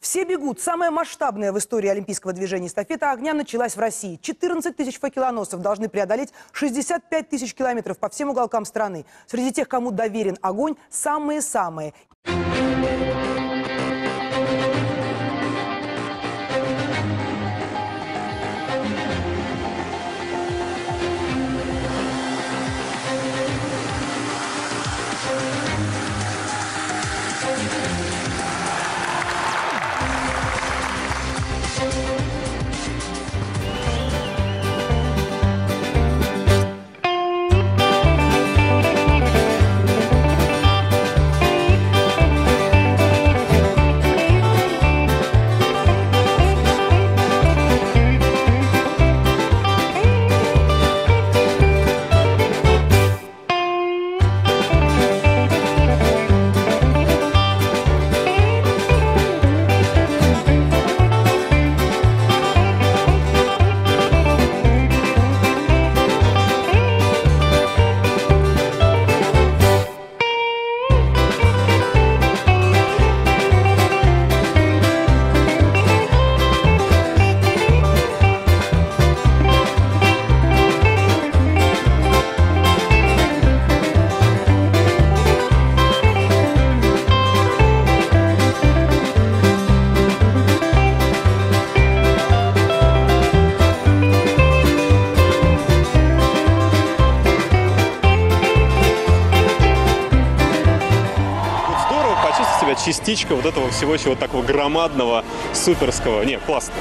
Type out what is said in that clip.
Все бегут. Самая масштабная в истории олимпийского движения эстафета огня началась в России. 14 тысяч факелоносцев должны преодолеть 65 тысяч километров по всем уголкам страны. Среди тех, кому доверен огонь, самые-самые. Частичкой вот этого всего чего такого громадного, суперского. Не, классно.